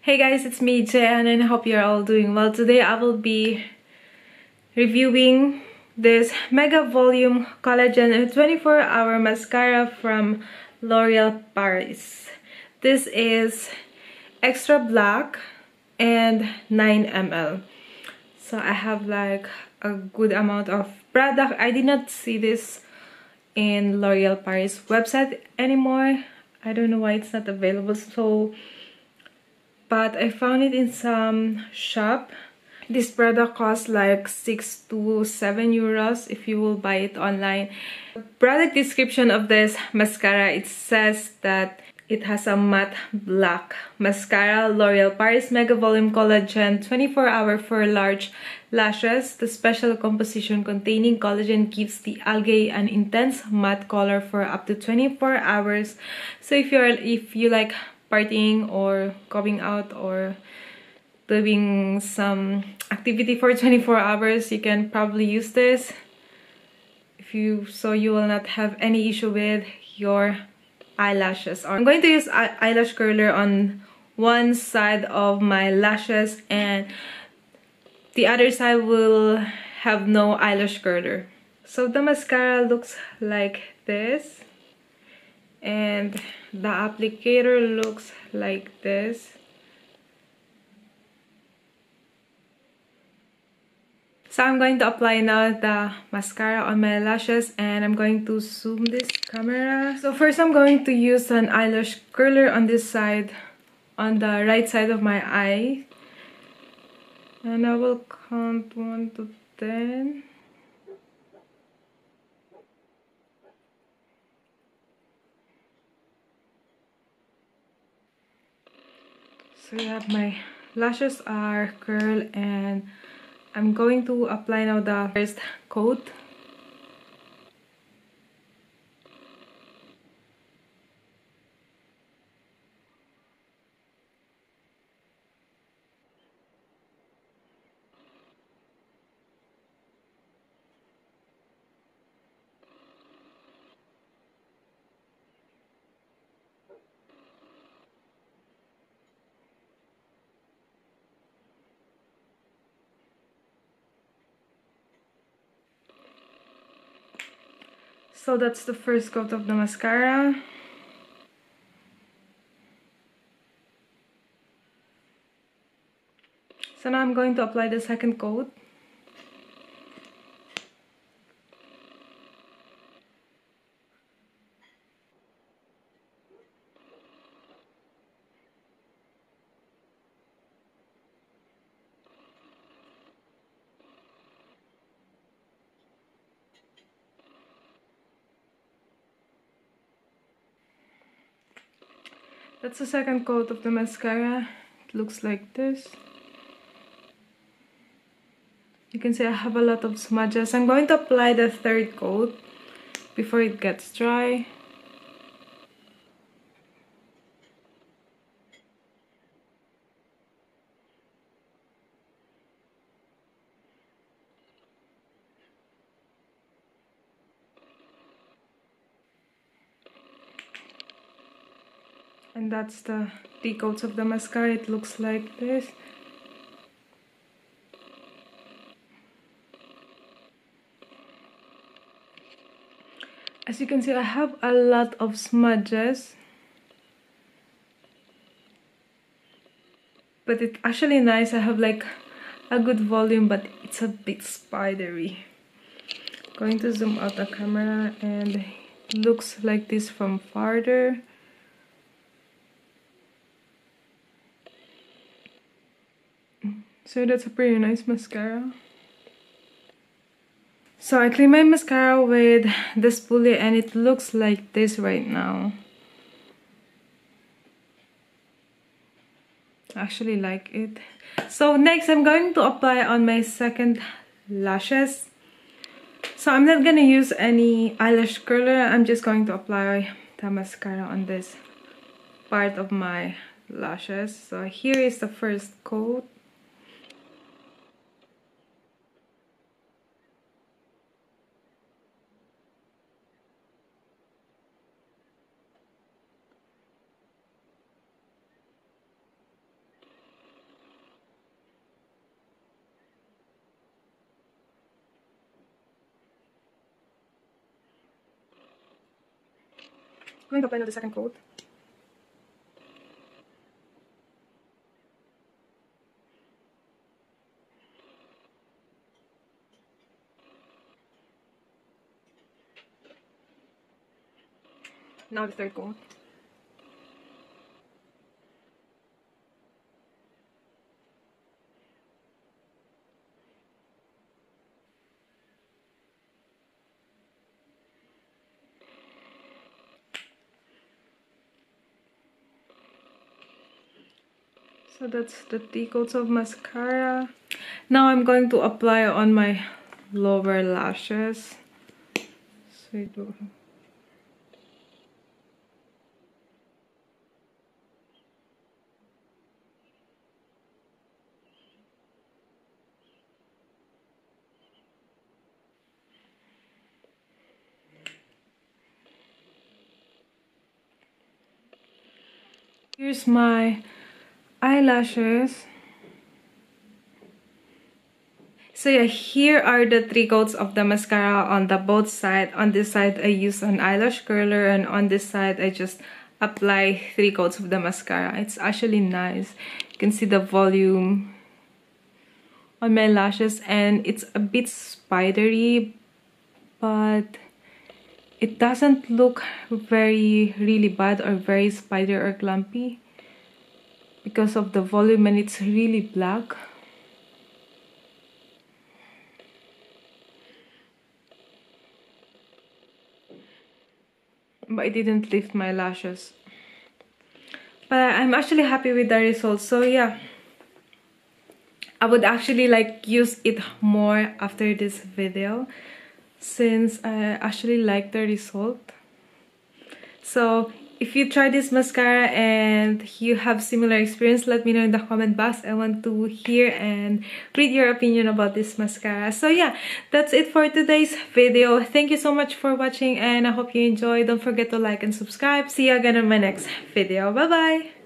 Hey guys, it's me Jen and I hope you're all doing well. Today I will be reviewing this Mega Volume Collagen 24 Hour Mascara from L'Oreal Paris. This is extra black and 9 ml. So I have like a good amount of product. I did not see this in L'Oreal Paris website anymore. I don't know why it's not available. So but I found it in some shop. This product costs like 6 to 7 euros if you will buy it online. Product description of this mascara, it says that it has a matte black mascara, L'Oreal Paris Mega Volume Collagen 24 Hour for Large Lashes. The special composition containing collagen gives the algae an intense matte color for up to 24 hours. So if you're if you like partying or going out or doing some activity for 24 hours you can probably use this. If you so you will not have any issue with your eyelashes. I'm going to use eyelash curler on one side of my lashes and the other side will have no eyelash curler. So the mascara looks like this and the applicator looks like this. So I'm going to apply now the mascara on my lashes and I'm going to zoom this camera. So first I'm going to use an eyelash curler on this side on the right side of my eye. And I will count 1 to 10 so yeah my lashes are curl and I'm going to apply now the first coat So that's the first coat of the mascara. So now I'm going to apply the second coat. That's the second coat of the mascara. It looks like this. You can see I have a lot of smudges. I'm going to apply the third coat before it gets dry. And that's the three coats of the mascara. It looks like this. As you can see I have a lot of smudges. But it's actually nice. I have like a good volume but it's a bit spidery. Going to zoom out the camera and looks like this from farther So that's a pretty nice mascara. So I clean my mascara with the spoolie and it looks like this right now. I actually like it. So next I'm going to apply on my second lashes. So I'm not gonna use any eyelash curler. I'm just going to apply the mascara on this part of my lashes. So here is the first coat. Going to apply now the second coat. Now the third coat. So that's the three coats of mascara. Now i'm going to apply on my lower lashes. So do. Here's my eyelashes. So yeah here are the three coats of the mascara on the both side. On this side i use an eyelash curler and on this side i just apply three coats of the mascara. It's actually nice. You can see the volume on my lashes and it's a bit spidery but it doesn't look very really bad or very spider or clumpy because of the volume and it's really black. But I didn't lift my lashes. But I'm actually happy with the results so yeah. I would actually like use it more after this video since I actually like the result. So if you try this mascara and you have similar experience let me know in the comment box. I want to hear and read your opinion about this mascara. So yeah that's it for today's video. Thank you so much for watching and i hope you enjoy. Don't forget to like and subscribe. See you again in my next video. Bye bye